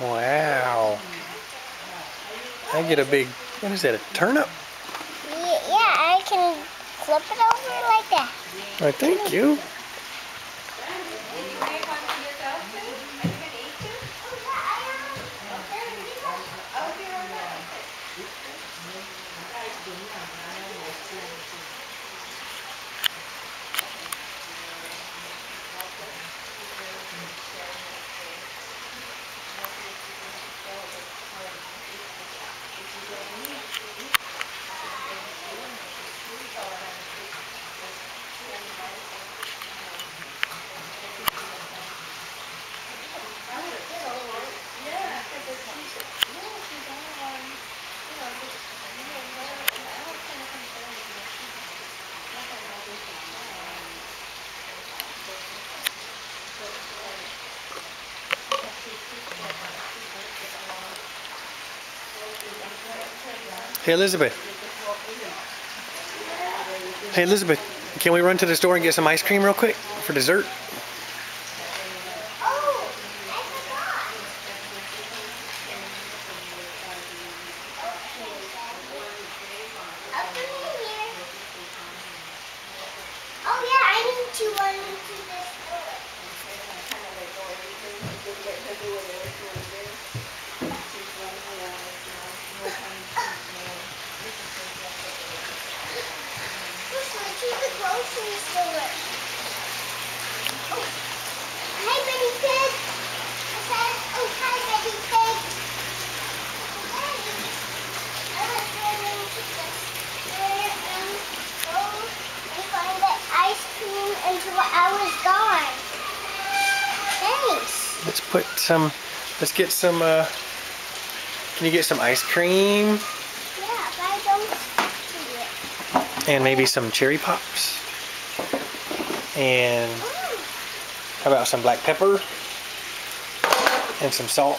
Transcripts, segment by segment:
Wow. I get a big, what is that, a turnip? Yeah, yeah, I can flip it over like that. I thank you. Hey, Elizabeth. Hey, Elizabeth, can we run to the store and get some ice cream real quick for dessert? Oh, here. Oh yeah, I need to run into this door. Let's run to the grocery store. Oh, hi Betty Pig. I said, oh hi Betty Pig. I was running to the store and go and find the ice cream until I was gone. Thanks. Let's put some, let's get some, uh, can you get some ice cream Yeah, but I don't see it. and maybe some cherry pops? And how about some black pepper and some salt?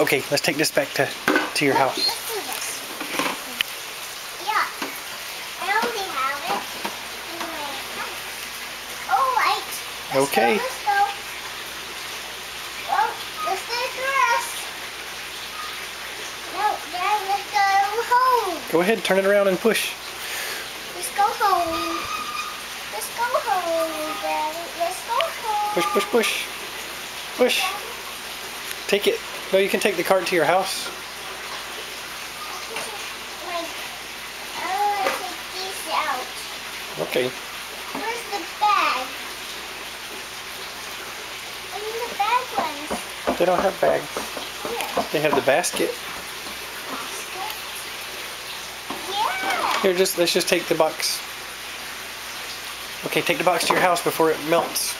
Okay, let's take this back to, to your house. Let's do this. Yeah. I already have it in my house. Right. Let's Okay. Let's go. Let's get dressed. No, Dad, let's go home. Go ahead, turn it around and push. Let's go home. Let's go home, Daddy. Let's go home. Push, push, push. Push. Take it. No, you can take the cart to your house. Wait. I want to take these out. Okay. Where's the bag? I need the bag ones. They don't have bags. Here. They have the basket. Yeah. Here, just let's just take the box. Okay, take the box to your house before it melts.